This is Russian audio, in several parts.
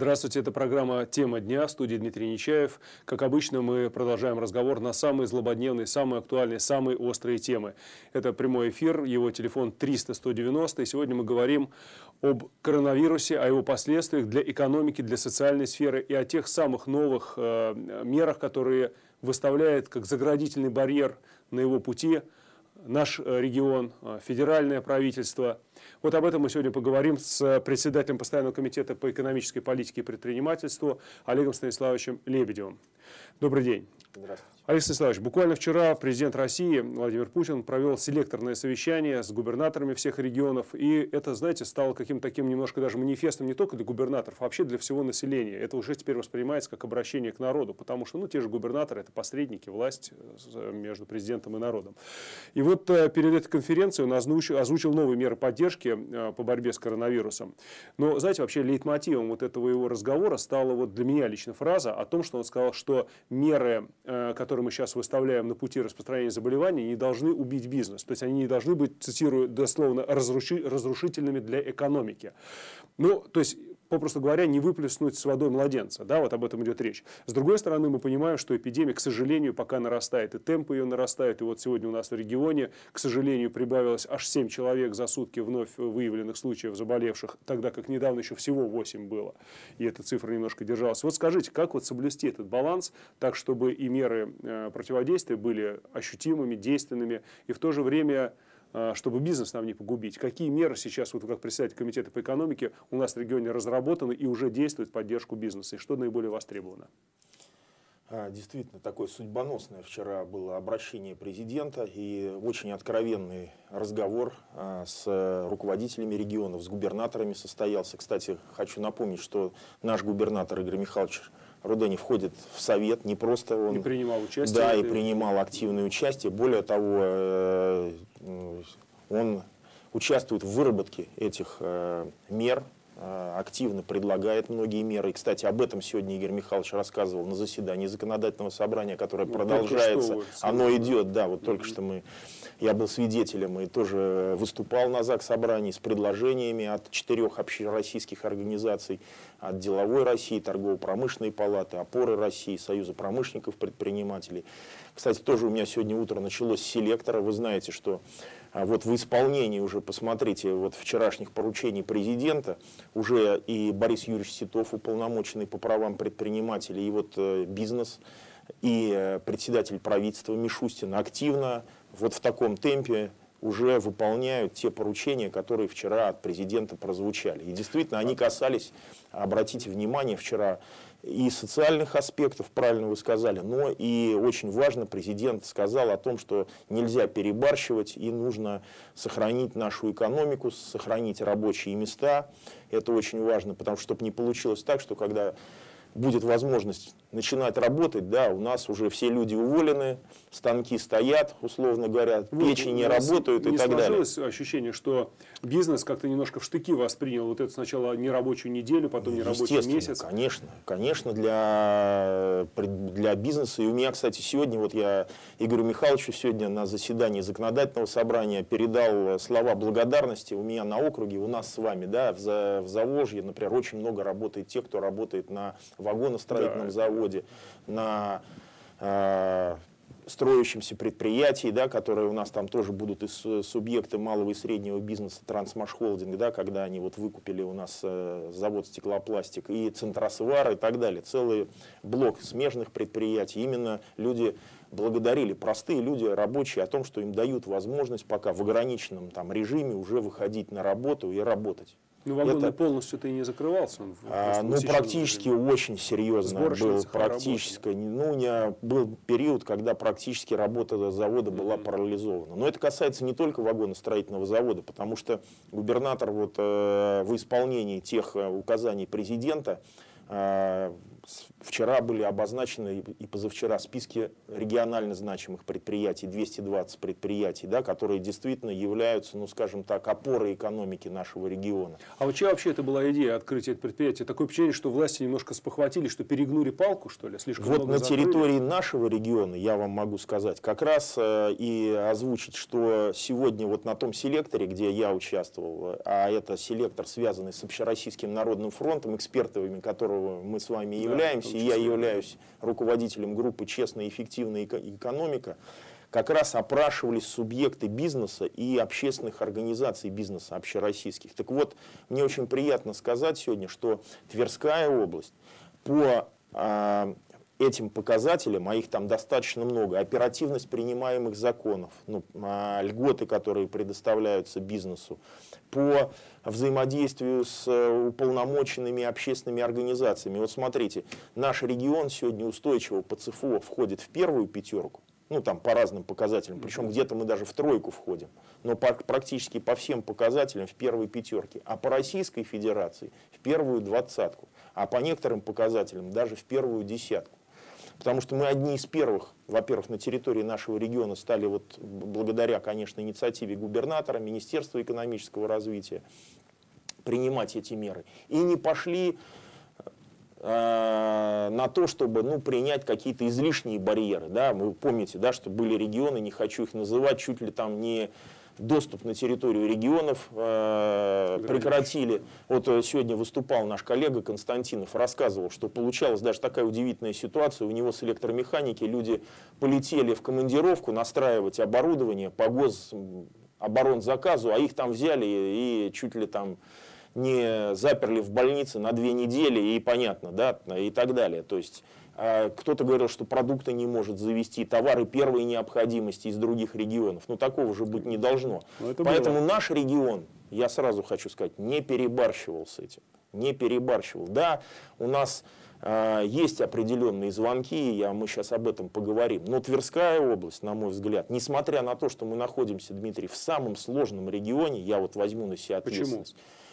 Здравствуйте, это программа «Тема дня» в студии Дмитрий Нечаев. Как обычно, мы продолжаем разговор на самые злободневные, самые актуальные, самые острые темы. Это прямой эфир, его телефон 300-190. И сегодня мы говорим об коронавирусе, о его последствиях для экономики, для социальной сферы и о тех самых новых э, мерах, которые выставляет как заградительный барьер на его пути наш э, регион, э, федеральное правительство – вот об этом мы сегодня поговорим с председателем Постоянного комитета по экономической политике и предпринимательству Олегом Станиславовичем Лебедевым. Добрый день. Здравствуйте. Алексей Станиславович, буквально вчера президент России Владимир Путин провел селекторное совещание с губернаторами всех регионов. И это, знаете, стало каким-то таким немножко даже манифестом не только для губернаторов, а вообще для всего населения. Это уже теперь воспринимается как обращение к народу, потому что ну, те же губернаторы – это посредники, власть э, между президентом и народом. И вот э, перед этой конференцией он озвучил, озвучил новые меры поддержки э, по борьбе с коронавирусом. Но, знаете, вообще лейтмотивом вот этого его разговора стала вот для меня лично фраза о том, что он сказал, что меры, которые которые мы сейчас выставляем на пути распространения заболеваний, не должны убить бизнес. То есть они не должны быть, цитирую дословно, разрушительными для экономики. Ну, то есть попросту говоря, не выплеснуть с водой младенца. Да, вот об этом идет речь. С другой стороны, мы понимаем, что эпидемия, к сожалению, пока нарастает, и темпы ее нарастают. И вот сегодня у нас в регионе, к сожалению, прибавилось аж 7 человек за сутки вновь выявленных случаев заболевших, тогда как недавно еще всего 8 было. И эта цифра немножко держалась. Вот скажите, как вот соблюсти этот баланс так, чтобы и меры э, противодействия были ощутимыми, действенными, и в то же время чтобы бизнес нам не погубить. Какие меры сейчас, вот как председатель комитета по экономике, у нас в регионе разработаны и уже действуют в поддержку бизнеса? И что наиболее востребовано? А, действительно, такое судьбоносное вчера было обращение президента и очень откровенный разговор а, с руководителями регионов, с губернаторами состоялся. Кстати, хочу напомнить, что наш губернатор Игорь Михайлович Рудени входит в совет, не просто он... И принимал участие. Да, и принимал активное участие. Более того, э, он участвует в выработке этих э, мер, активно предлагает многие меры. И, кстати, об этом сегодня Игорь Михайлович рассказывал на заседании законодательного собрания, которое ну, продолжается. Оно идет, да, вот только что мы я был свидетелем и тоже выступал на ЗАГС собрании с предложениями от четырех общероссийских организаций, от Деловой России, Торгово-промышленной палаты, Опоры России, Союза промышленников, предпринимателей. Кстати, тоже у меня сегодня утро началось с селектора. Вы знаете, что а, вот в исполнении уже, посмотрите, вот вчерашних поручений президента, уже и Борис Юрьевич Ситов, уполномоченный по правам предпринимателей, и вот э, бизнес, и э, председатель правительства Мишустин активно вот в таком темпе уже выполняют те поручения, которые вчера от президента прозвучали. И действительно, они касались, обратите внимание, вчера и социальных аспектов, правильно вы сказали, но и очень важно, президент сказал о том, что нельзя перебарщивать и нужно сохранить нашу экономику, сохранить рабочие места. Это очень важно, потому что чтобы не получилось так, что когда будет возможность начинать работать, да, у нас уже все люди уволены, станки стоят, условно говоря, вот, печи не работают не и так далее. сложилось ощущение, что бизнес как-то немножко в штыки воспринял вот это сначала нерабочую неделю, потом нерабочий месяц? конечно, конечно, для, для бизнеса. И у меня, кстати, сегодня, вот я Игорю Михайловичу сегодня на заседании законодательного собрания передал слова благодарности. У меня на округе, у нас с вами, да, в, в Заволжье, например, очень много работает тех, кто работает на вагоностроительном да. заводе, на э, строящемся предприятии, да, которые у нас там тоже будут и субъекты малого и среднего бизнеса, Трансмаш Холдинг, да, когда они вот выкупили у нас э, завод стеклопластик, и Центросвар и так далее. Целый блок смежных предприятий. Именно люди благодарили, простые люди, рабочие, о том, что им дают возможность пока в ограниченном там, режиме уже выходить на работу и работать. Ну, вагон это... полностью-то и не закрывался. Он а, ну, практически время. очень серьезно был. Практически. Ну, у меня был период, когда практически работа завода была mm-hmm. парализована. Но это касается не только вагоностроительного завода, потому что губернатор вот, э, в исполнении тех э, указаний президента э, вчера были обозначены и позавчера списки регионально значимых предприятий, 220 предприятий, да, которые действительно являются, ну скажем так, опорой экономики нашего региона. А вот чья вообще это была идея открытия этого предприятия? Такое впечатление, что власти немножко спохватили, что перегнули палку, что ли, слишком Вот на закрыли? территории нашего региона, я вам могу сказать, как раз э, и озвучить, что сегодня вот на том селекторе, где я участвовал, а это селектор, связанный с Общероссийским народным фронтом, экспертами которого мы с вами Да, являемся, в том и я являюсь руководителем группы «Честная и эффективная эко- экономика», как раз опрашивались субъекты бизнеса и общественных организаций бизнеса общероссийских. Так вот, мне очень приятно сказать сегодня, что Тверская область по а, этим показателям, а их там достаточно много, оперативность принимаемых законов, ну, а, льготы, которые предоставляются бизнесу, по взаимодействию с э, уполномоченными общественными организациями. Вот смотрите, наш регион сегодня устойчиво по ЦФО входит в первую пятерку, ну там по разным показателям, причем где-то мы даже в тройку входим, но по- практически по всем показателям в первой пятерке, а по Российской Федерации в первую двадцатку, а по некоторым показателям даже в первую десятку. Потому что мы одни из первых, во-первых, на территории нашего региона стали вот благодаря, конечно, инициативе губернатора, Министерства экономического развития принимать эти меры. И не пошли э, на то, чтобы ну, принять какие-то излишние барьеры. Да? Вы помните, да, что были регионы, не хочу их называть, чуть ли там не доступ на территорию регионов э, прекратили. Вот э, сегодня выступал наш коллега Константинов, рассказывал, что получалась даже такая удивительная ситуация. У него с электромеханики люди полетели в командировку настраивать оборудование по гособоронзаказу, а их там взяли и чуть ли там не заперли в больнице на две недели, и понятно, да, и так далее. То есть а, кто-то говорил, что продукты не может завести, товары первой необходимости из других регионов. Ну, такого же быть не должно. Ну, это Поэтому было. наш регион, я сразу хочу сказать, не перебарщивал с этим. Не перебарщивал. Да, у нас а, есть определенные звонки, я, мы сейчас об этом поговорим. Но Тверская область, на мой взгляд, несмотря на то, что мы находимся, Дмитрий, в самом сложном регионе, я вот возьму на себя Почему?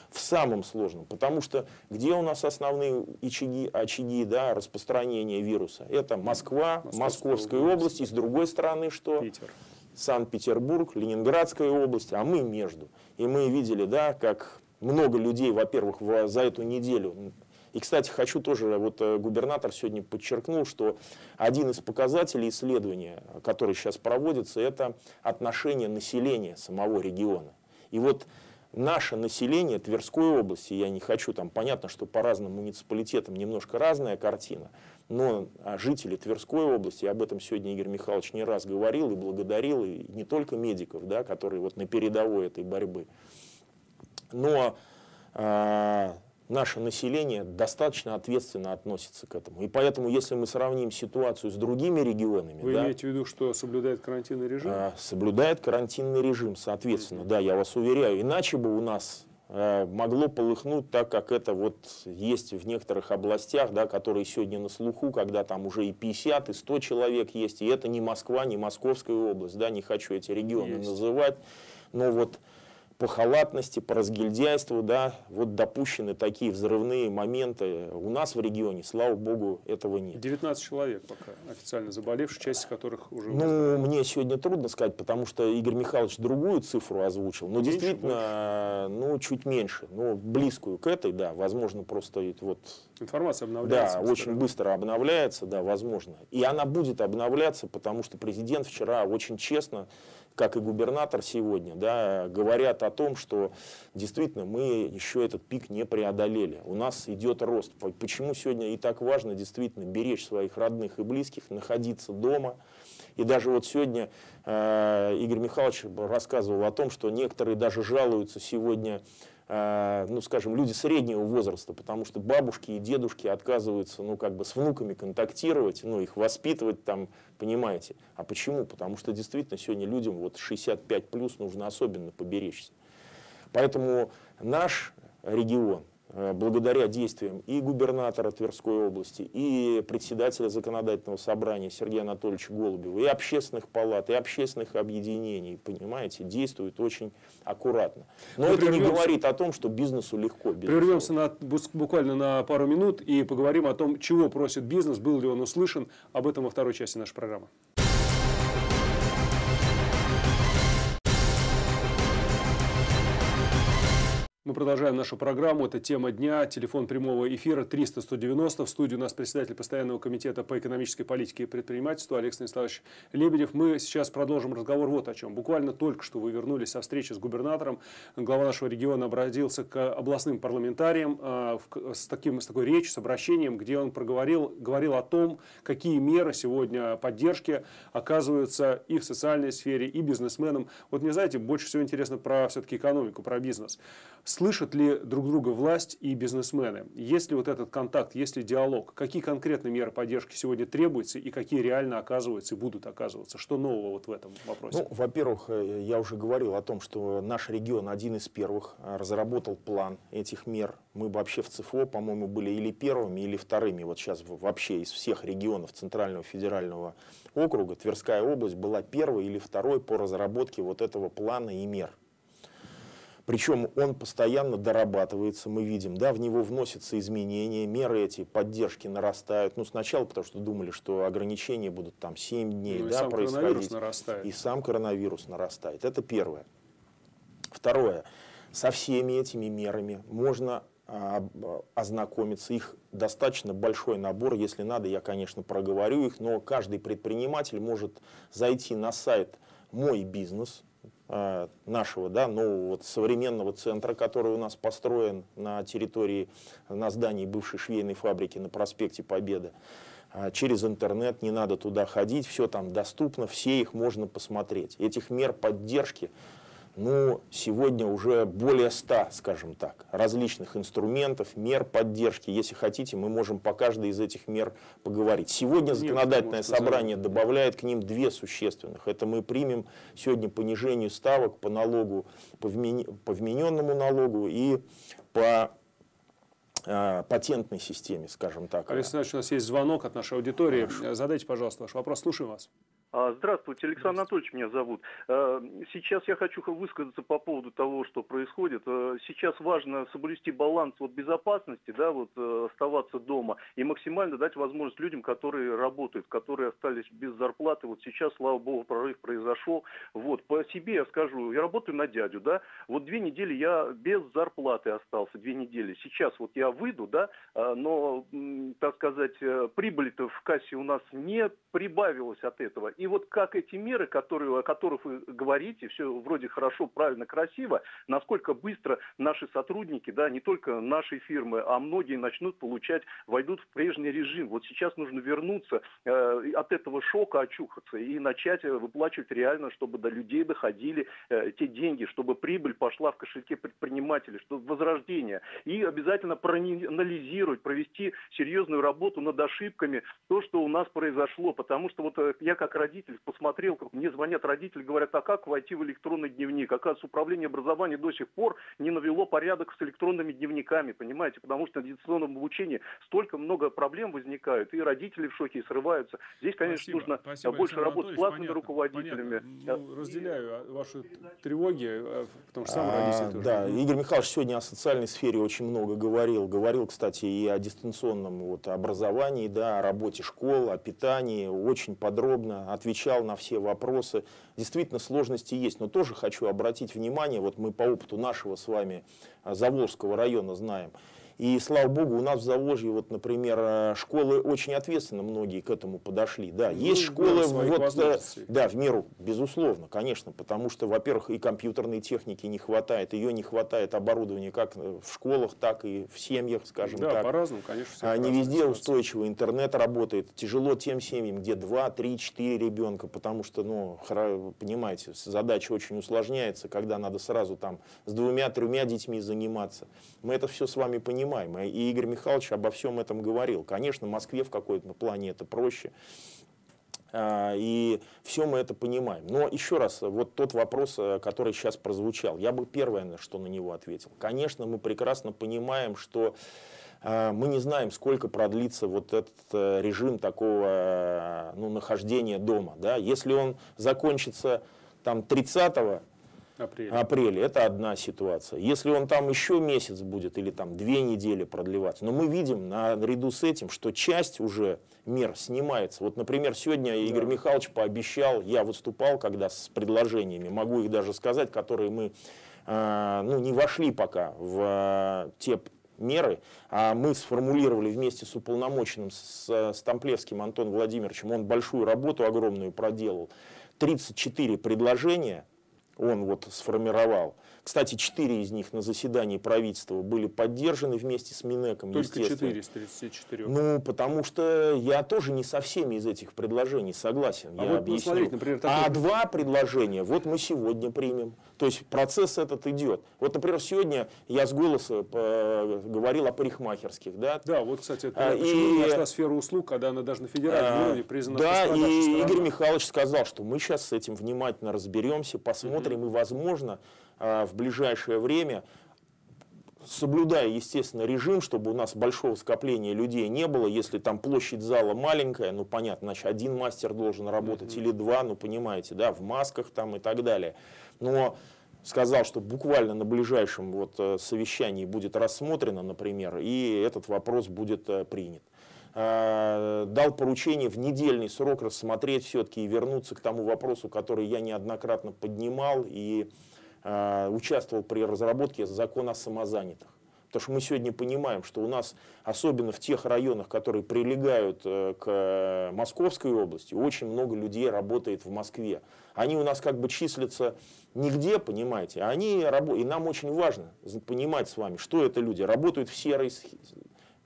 В самом сложном, потому что где у нас основные очаги, очаги да, распространения вируса? Это Москва, Московская Московская область. область, и с другой стороны что? Питер. Санкт-Петербург, Ленинградская область, а мы между. И мы видели, да, как много людей, во-первых, за эту неделю. И, кстати, хочу тоже, вот э, губернатор сегодня подчеркнул, что один из показателей исследования, который сейчас проводится, это отношение населения самого региона. И вот наше население Тверской области, я не хочу, там понятно, что по разным муниципалитетам немножко разная картина, но а, жители Тверской области, об этом сегодня Игорь Михайлович не раз говорил и благодарил, и не только медиков, да, которые вот на передовой этой борьбы, но а, наше население достаточно ответственно относится к этому. И поэтому, если мы сравним ситуацию с другими регионами, Вы да, имеете в виду, что соблюдает карантинный режим? а, соблюдает карантинный режим, соответственно, да, я вас уверяю. Иначе бы у нас э, могло полыхнуть так, как это вот есть в некоторых областях, да, которые сегодня на слуху, когда там уже и 50, и 100 человек есть, и это не Москва, не Московская область, да, не хочу эти регионы Есть. называть, но вот по халатности, по разгильдяйству, да, вот допущены такие взрывные моменты. У нас в регионе, слава богу, этого нет. 19 человек пока официально заболевших, часть из которых уже... Ну, мне сегодня трудно сказать, потому что Игорь Михайлович другую цифру озвучил. Но Меньше, действительно, ну, чуть меньше. Ну, близкую к этой, да, возможно, просто вот Информация обновляется. да, быстро. очень быстро обновляется, да, возможно. И она будет обновляться, потому что президент вчера очень честно, как и губернатор сегодня, да, говорят о том, что действительно мы еще этот пик не преодолели. У нас идет рост. По- Почему сегодня и так важно действительно беречь своих родных и близких, находиться дома. И даже вот сегодня э, Игорь Михайлович рассказывал о том, что некоторые даже жалуются сегодня ну, скажем, люди среднего возраста, потому что бабушки и дедушки отказываются, ну, как бы с внуками контактировать, ну, их воспитывать там, понимаете. А почему? Потому что действительно сегодня людям вот 65 плюс нужно особенно поберечься. Поэтому наш регион Э, благодаря действиям и губернатора Тверской области, и председателя законодательного собрания Сергея Анатольевича Голубева, и общественных палат, и общественных объединений, понимаете, действуют очень аккуратно. Но Мы это не говорит о том, что бизнесу легко. Прервемся на, буквально на пару минут и поговорим о том, чего просит бизнес, был ли он услышан. Об этом во второй части нашей программы. Мы продолжаем нашу программу. Это тема дня. Телефон прямого эфира 300-190. В студии у нас председатель постоянного комитета по экономической политике и предпринимательству Олег Станиславович Лебедев. Мы сейчас продолжим разговор вот о чем. Буквально только что вы вернулись со встречи с губернатором. Глава нашего региона обратился к областным парламентариям э, с, таким, с такой речью, с обращением, где он проговорил, говорил о том, какие меры сегодня поддержки оказываются и в социальной сфере, и бизнесменам. Вот мне, знаете, больше всего интересно про все-таки экономику, про бизнес. Слышат ли друг друга власть и бизнесмены? Есть ли вот этот контакт, есть ли диалог? Какие конкретные меры поддержки сегодня требуются и какие реально оказываются и будут оказываться? Что нового вот в этом вопросе? Ну, во-первых, э, я уже говорил о том, что наш регион один из первых э, разработал план этих мер. Мы вообще в ЦФО, по-моему, были или первыми, или вторыми. Вот сейчас вообще из всех регионов Центрального федерального округа Тверская область была первой или второй по разработке вот этого плана и мер. Причем он постоянно дорабатывается, мы видим, да, в него вносятся изменения, меры эти поддержки нарастают. Ну, сначала, потому что думали, что ограничения будут там 7 дней ну, да, и происходить. нарастает. И сам коронавирус нарастает. Это первое. Второе. Со всеми этими мерами можно а, ознакомиться. Их достаточно большой набор. Если надо, я, конечно, проговорю их, но каждый предприниматель может зайти на сайт «Мой бизнес», нашего да, нового современного центра, который у нас построен на территории, на здании бывшей швейной фабрики на проспекте Победы. А, через интернет, не надо туда ходить, все там доступно, все их можно посмотреть. Этих мер поддержки ну, сегодня уже более ста, скажем так, различных инструментов, мер поддержки. Если хотите, мы можем по каждой из этих мер поговорить. Сегодня законодательное собрание добавляет к ним две существенных. Это мы примем сегодня понижение ставок по налогу, по, вмененному налогу и по э, патентной системе, скажем так. Александр Ильич, у нас есть звонок от нашей аудитории. Хорошо. Задайте, пожалуйста, ваш вопрос. Слушаем вас. А, здравствуйте, Александр Анатольевич меня зовут. А, сейчас я хочу высказаться по поводу того, что происходит. А, сейчас важно соблюсти баланс вот безопасности, да, вот э, оставаться дома и максимально дать возможность людям, которые работают, которые остались без зарплаты. Вот сейчас, слава богу, прорыв произошел. Вот по себе я скажу, я работаю на дядю, да. Вот две недели я без зарплаты остался, две недели. Сейчас вот я выйду, да, но, так сказать, э, прибыль-то в кассе у нас не прибавилась от этого. И вот как эти меры, которые, о которых вы говорите, все вроде хорошо, правильно, красиво, насколько быстро наши сотрудники, да, не только нашей фирмы, а многие начнут получать, войдут в прежний режим. Вот сейчас нужно вернуться э, от этого шока, очухаться и начать э, выплачивать реально, чтобы до людей доходили э, те деньги, чтобы прибыль пошла в кошельке предпринимателей, чтобы возрождение. И обязательно проанализировать, провести серьезную работу над ошибками, то, что у нас произошло. Потому что вот э, я как родитель посмотрел, как мне звонят родители, говорят, а как войти в электронный дневник? Оказывается, управление образования до сих пор не навело порядок с электронными дневниками, понимаете? Потому что на дистанционном обучении столько много проблем возникают, и родители в шоке, и срываются. Здесь, конечно, спасибо, нужно спасибо, больше работать с классными понятно, руководителями. Понятно. Ну, разделяю ваши тревоги, э, потому что сам родитель а, тоже. Да, Игорь Михайлович сегодня о социальной сфере очень много говорил. Говорил, кстати, и о дистанционном вот, образовании, да, о работе школ, о питании. Очень подробно отвечал на все вопросы. Действительно, сложности есть, но тоже хочу обратить внимание, вот мы по опыту нашего с вами а, Заволжского района знаем, и слава богу, у нас в Заволжье, вот, например, э, школы очень ответственно многие к этому подошли. Да, ну, есть школы, вот, э, да, в меру, безусловно, конечно, потому что, во-первых, и компьютерной техники не хватает, ее не хватает оборудования как в школах, так и в семьях, скажем да, так. по-разному, конечно. А не везде устойчиво интернет работает. Тяжело тем семьям, где 2, 3, 4 ребенка, потому что, ну, понимаете, задача очень усложняется, когда надо сразу там с двумя-тремя детьми заниматься. Мы это все с вами понимаем понимаем. И Игорь Михайлович обо всем этом говорил. Конечно, в Москве в какой-то плане это проще. А, и все мы это понимаем. Но еще раз, вот тот вопрос, э, который сейчас прозвучал, я бы первое, что на него ответил. Конечно, мы прекрасно понимаем, что а, мы не знаем, сколько продлится вот этот э, режим такого э, ну, нахождения дома. Да? Если он закончится там 30 апреля. апреля, это одна ситуация. Если он там еще месяц будет или там две недели продлеваться, но мы видим наряду с этим, что часть уже мер снимается. Вот, например, сегодня да. Игорь Михайлович пообещал, я выступал когда с предложениями, могу их даже сказать, которые мы э, ну, не вошли пока в э, те меры, а мы сформулировали вместе с уполномоченным, с Стамплевским Антоном Владимировичем, он большую работу огромную проделал, 34 предложения он вот сформировал. Кстати, четыре из них на заседании правительства были поддержаны вместе с Минеком. Только четыре из 34. Ну, потому что я тоже не со всеми из этих предложений согласен. А я вот объясню. Смотрите, например, такой... А два предложения вот мы сегодня примем. То есть процесс этот идет. Вот, например, сегодня я с голоса э, говорил о парикмахерских. Да, да вот, кстати, это а, и... нашла сфера услуг, когда она даже на федеральном а, уровне признана Да, и Игорь Михайлович сказал, что мы сейчас с этим внимательно разберемся, посмотрим, угу. и, возможно, в ближайшее время, соблюдая, естественно, режим, чтобы у нас большого скопления людей не было, если там площадь зала маленькая, ну понятно, значит, один мастер должен работать mm-hmm. или два, ну понимаете, да, в масках там и так далее. Но сказал, что буквально на ближайшем вот э, совещании будет рассмотрено, например, и этот вопрос будет э, принят а, дал поручение в недельный срок рассмотреть все-таки и вернуться к тому вопросу, который я неоднократно поднимал и участвовал при разработке закона о самозанятых. Потому что мы сегодня понимаем, что у нас, особенно в тех районах, которые прилегают э, к Московской области, очень много людей работает в Москве. Они у нас как бы числятся нигде, понимаете, а они работают. И нам очень важно понимать с вами, что это люди. Работают в серой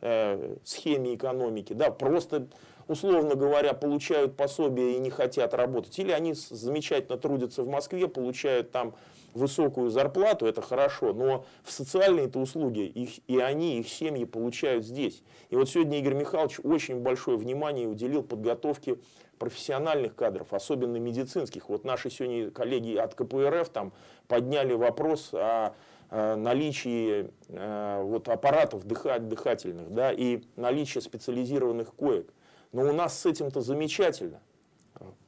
э, схеме экономики, да, просто условно говоря, получают пособие и не хотят работать. Или они замечательно трудятся в Москве, получают там высокую зарплату, это хорошо, но в социальные-то услуги их, и они, их семьи получают здесь. И вот сегодня Игорь Михайлович очень большое внимание уделил подготовке профессиональных кадров, особенно медицинских. Вот наши сегодня коллеги от КПРФ там подняли вопрос о наличии э, вот, аппаратов дыхательных да, и наличие специализированных коек. Но у нас с этим-то замечательно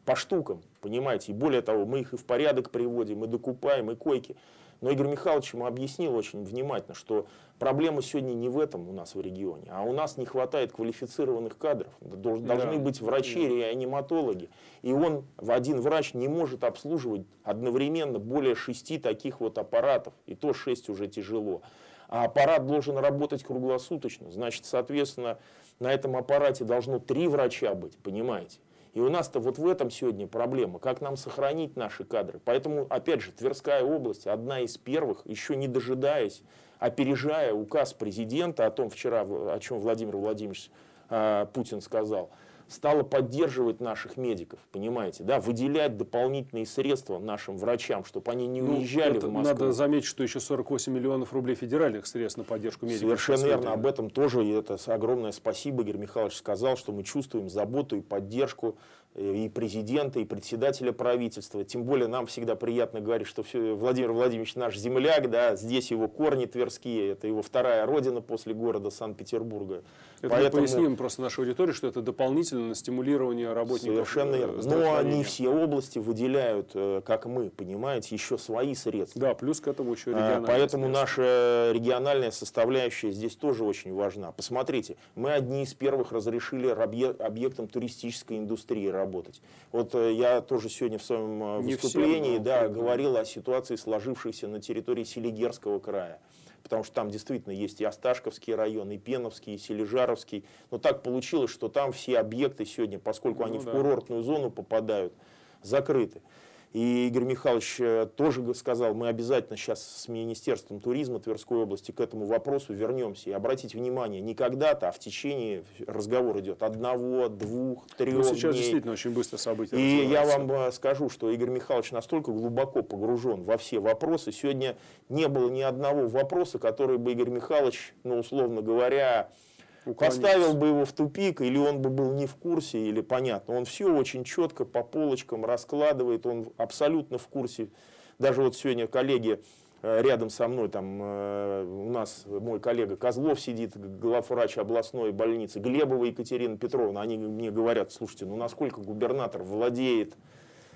по штукам, понимаете. И более того, мы их и в порядок приводим, и докупаем, и койки. Но Игорь Михайлович ему объяснил очень внимательно, что проблема сегодня не в этом у нас в регионе, а у нас не хватает квалифицированных кадров. Должны да. быть врачи, реаниматологи. И он, в один врач, не может обслуживать одновременно более шести таких вот аппаратов. И то шесть уже тяжело. А аппарат должен работать круглосуточно. Значит, соответственно, на этом аппарате должно три врача быть, понимаете? И у нас-то вот в этом сегодня проблема, как нам сохранить наши кадры. Поэтому, опять же, Тверская область одна из первых, еще не дожидаясь, опережая указ президента о том вчера, о чем Владимир Владимирович э, Путин сказал – стала поддерживать наших медиков, понимаете, да, выделять дополнительные средства нашим врачам, чтобы они не ну, уезжали в Москву. Надо заметить, что еще 48 миллионов рублей федеральных средств на поддержку медиков. Совершенно верно, об этом тоже и это огромное спасибо. Игорь Михайлович сказал, что мы чувствуем заботу и поддержку и президента, и председателя правительства. Тем более нам всегда приятно говорить, что все, Владимир Владимирович наш земляк, да, здесь его корни тверские, это его вторая родина после города Санкт-Петербурга. Это Поэтому... мы поясним просто нашей аудитории, что это дополнительно на стимулирование работников. Совершенно верно. Э, Но они все области выделяют, э, как мы, понимаете, еще свои средства. Да, плюс к этому еще региональная. Поэтому наша региональная составляющая здесь тоже очень важна. Посмотрите, мы одни из первых разрешили объектам туристической индустрии работать. Вот э, я тоже сегодня в своем выступлении все, да, говорил о ситуации, сложившейся на территории Селигерского края потому что там действительно есть и Осташковский район, и Пеновский, и Сележаровский. Но так получилось, что там все объекты сегодня, поскольку ну, они да. в курортную зону попадают, закрыты. И Игорь Михайлович э, тоже сказал, мы обязательно сейчас с Министерством туризма Тверской области к этому вопросу вернемся. И обратите внимание, не когда-то, а в течение разговор идет одного, двух, трех ну, сейчас дней. действительно очень быстро события И я вам э, скажу, что Игорь Михайлович настолько глубоко погружен во все вопросы. Сегодня не было ни одного вопроса, который бы Игорь Михайлович, ну, условно говоря, поставил бы его в тупик, или он бы был не в курсе, или понятно. Он все очень четко по полочкам раскладывает, он абсолютно в курсе. Даже вот сегодня коллеги э, рядом со мной, там э, у нас мой коллега Козлов сидит, главврач областной больницы, Глебова Екатерина Петровна, они мне говорят, слушайте, ну насколько губернатор владеет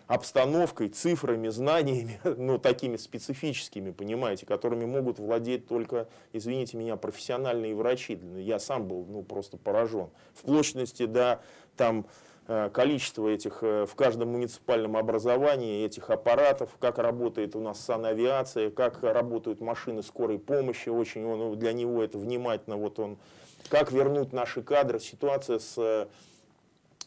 обстановкой, цифрами, знаниями, ну, такими специфическими, понимаете, которыми могут владеть только, извините меня, профессиональные врачи. Я сам был, ну, просто поражен. В площадности до, там, э, количество этих э, в каждом муниципальном образовании, этих аппаратов, как работает у нас санавиация, как работают машины скорой помощи, очень он, для него это внимательно, вот он, как вернуть наши кадры, ситуация с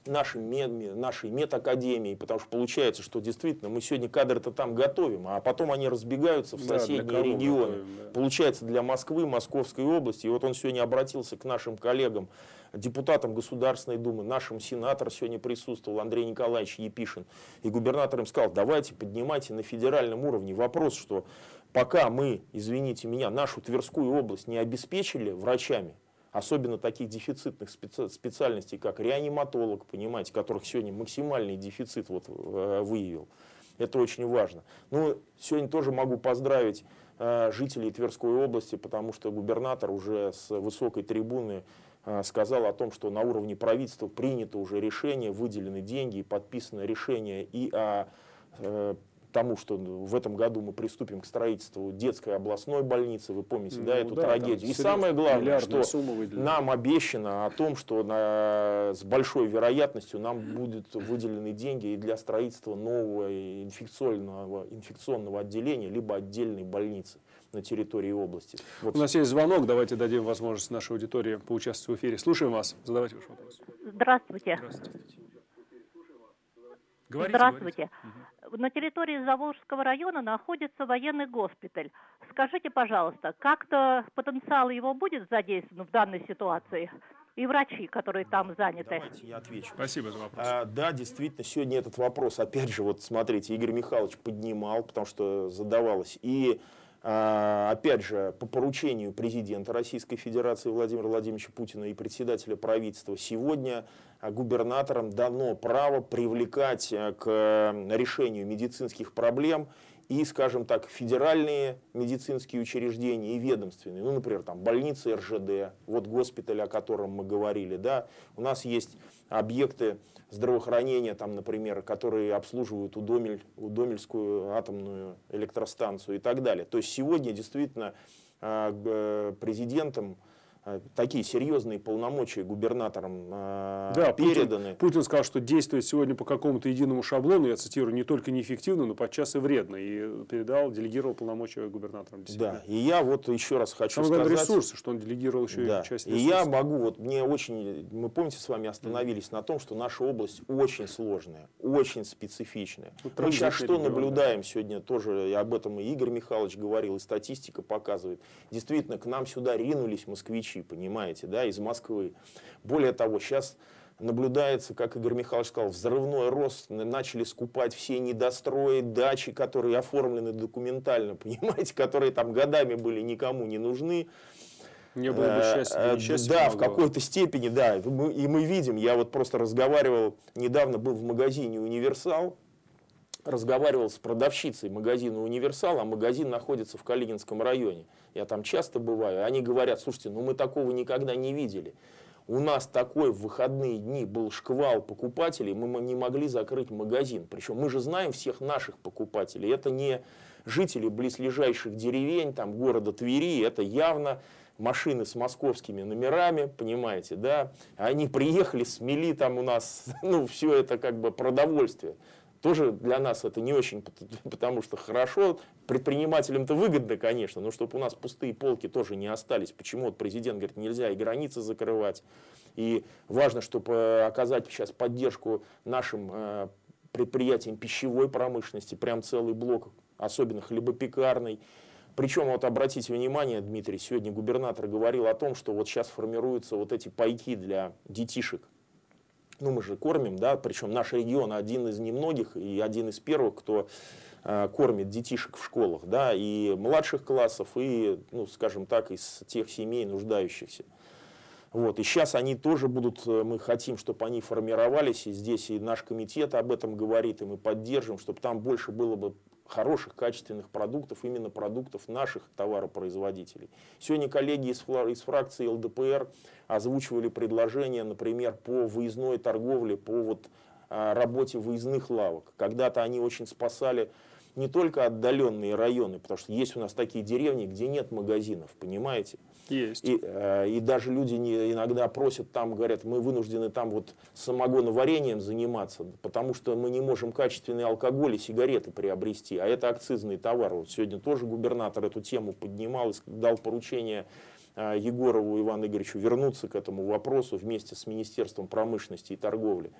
нашей, мед, нашей медакадемией, потому что получается, что действительно мы сегодня кадры-то там готовим, а потом они разбегаются в соседние да, регионы. Готовим, да. Получается для Москвы, Московской области. И вот он сегодня обратился к нашим коллегам, депутатам Государственной Думы, нашим сенатор сегодня присутствовал, Андрей Николаевич Епишин, и губернатор им сказал, давайте поднимайте на федеральном уровне вопрос, что пока мы, извините меня, нашу Тверскую область не обеспечили врачами, особенно таких дефицитных специальностей, как реаниматолог, понимаете, которых сегодня максимальный дефицит вот, э, выявил. Это очень важно. Ну, сегодня тоже могу поздравить э, жителей Тверской области, потому что губернатор уже с высокой трибуны э, сказал о том, что на уровне правительства принято уже решение, выделены деньги подписано решение и о тому, что в этом году мы приступим к строительству детской областной больницы, вы помните, ну, да, эту да, трагедию. И самое главное, что нам обещано о том, что на, с большой вероятностью нам будут выделены деньги и для строительства нового инфекционного, инфекционного отделения, либо отдельной больницы на территории области. Вот. У нас есть звонок, давайте дадим возможность нашей аудитории поучаствовать в эфире. Слушаем вас, задавайте ваш вопрос. Здравствуйте. Здравствуйте. Говорите, Здравствуйте. Говорите. На территории Заволжского района находится военный госпиталь. Скажите, пожалуйста, как-то потенциал его будет задействован в данной ситуации? И врачи, которые там заняты. Давайте я отвечу. Спасибо за вопрос. А, да, действительно, сегодня этот вопрос, опять же, вот смотрите, Игорь Михайлович поднимал, потому что задавалось. И опять же, по поручению президента Российской Федерации Владимира Владимировича Путина и председателя правительства, сегодня а, губернаторам дано право привлекать а, к решению медицинских проблем и, скажем так, федеральные медицинские учреждения и ведомственные, ну, например, там больницы РЖД, вот госпиталь, о котором мы говорили, да, у нас есть объекты здравоохранения, там, например, которые обслуживают Удомель, Удомельскую атомную электростанцию и так далее. То есть сегодня действительно а, президентом такие серьезные полномочия губернаторам э, да, переданы. Путин, Путин сказал, что действует сегодня по какому-то единому шаблону, я цитирую, не только неэффективно, но подчас и вредно. И передал, делегировал полномочия губернаторам. Да, и я вот еще раз хочу Самое сказать... Главное, ресурсы, что он делегировал еще да. и часть ресурсов. И я могу, вот мне очень, мы помните с вами остановились на том, что наша область очень сложная, очень специфичная. Ну, мы сейчас что регион, наблюдаем да. сегодня, тоже и об этом и Игорь Михайлович говорил, и статистика показывает. Действительно, к нам сюда ринулись москвичи москвичи, понимаете, да, из Москвы. Более того, сейчас наблюдается, как Игорь Михайлович сказал, взрывной рост, начали скупать все недострои, дачи, которые оформлены документально, понимаете, которые там годами были никому не нужны. Не было бы счастья, э, несчастья. Да, в какой-то степени, да. И мы видим, я вот просто разговаривал, недавно был в магазине «Универсал», разговаривал с продавщицей магазина «Универсал», а магазин находится в Калининском районе. Я там часто бываю. Они говорят, слушайте, ну мы такого никогда не видели. У нас такой в выходные дни был шквал покупателей, мы не могли закрыть магазин. Причем мы же знаем всех наших покупателей. Это не жители близлежащих деревень, там, города Твери, это явно машины с московскими номерами, понимаете, да, они приехали, смели там у нас, ну, все это как бы продовольствие. Тоже для нас это не очень, потому что хорошо, предпринимателям-то выгодно, конечно, но чтобы у нас пустые полки тоже не остались. Почему вот президент говорит, нельзя и границы закрывать. И важно, чтобы э, оказать сейчас поддержку нашим э, предприятиям пищевой промышленности, прям целый блок, особенно хлебопекарный. Причем, вот обратите внимание, Дмитрий, сегодня губернатор говорил о том, что вот сейчас формируются вот эти пайки для детишек, ну мы же кормим, да, причем наш регион один из немногих и один из первых, кто э, кормит детишек в школах, да, и младших классов, и, ну, скажем так, из тех семей нуждающихся. Вот. И сейчас они тоже будут, э, мы хотим, чтобы они формировались, и здесь и наш комитет об этом говорит, и мы поддержим, чтобы там больше было бы хороших, качественных продуктов, именно продуктов наших товаропроизводителей. Сегодня коллеги из, из фракции ЛДПР озвучивали предложения, например, по выездной торговле, по вот а, работе выездных лавок. Когда-то они очень спасали не только отдаленные районы, потому что есть у нас такие деревни, где нет магазинов, понимаете? Есть. И, э, и даже люди не, иногда просят там, говорят, мы вынуждены там вот самогоноварением заниматься, потому что мы не можем качественный алкоголь и сигареты приобрести, а это акцизный товар. Вот сегодня тоже губернатор эту тему поднимал и дал поручение э, Егорову Ивану Игоревичу вернуться к этому вопросу вместе с Министерством промышленности и торговли.